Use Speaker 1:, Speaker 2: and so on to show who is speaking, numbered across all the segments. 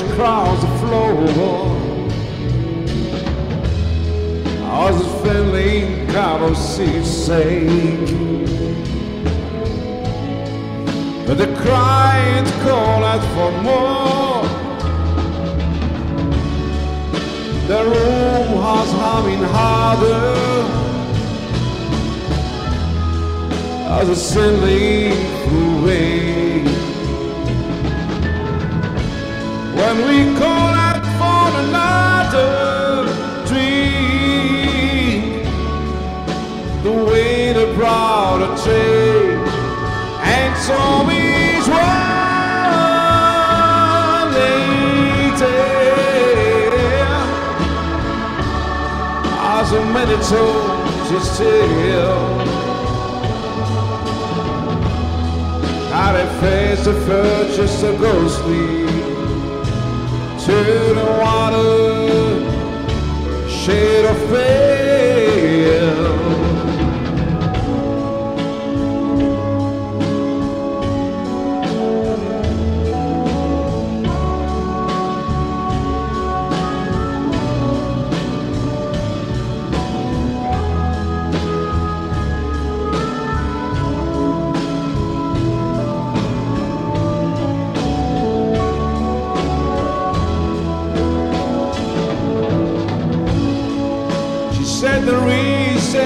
Speaker 1: across the floor. I was feeling kind of seasick. But the crying call out for more. The room was humming harder as a sailing away. Many told his tale. How they face the first just so ghostly to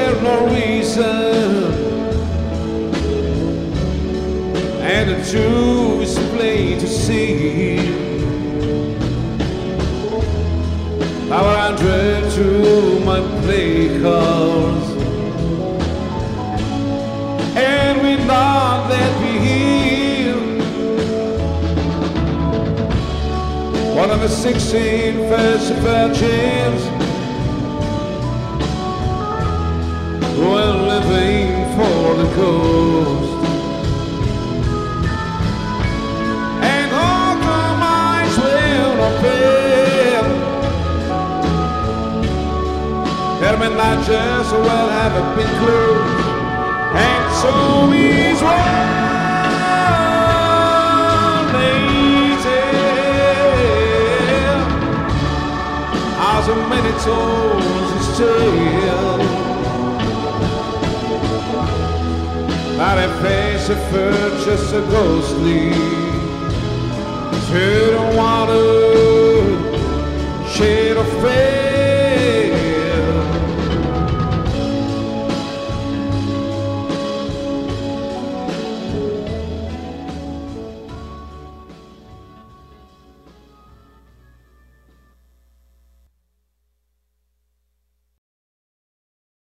Speaker 1: is there no reason. And the truth is plain to see. Our hundred to my play cards And we not let me heal. One of the sixteen first virgins Herman just well have been closed And so is one lady As many told his tale Not a face of fur, just a ghostly. To the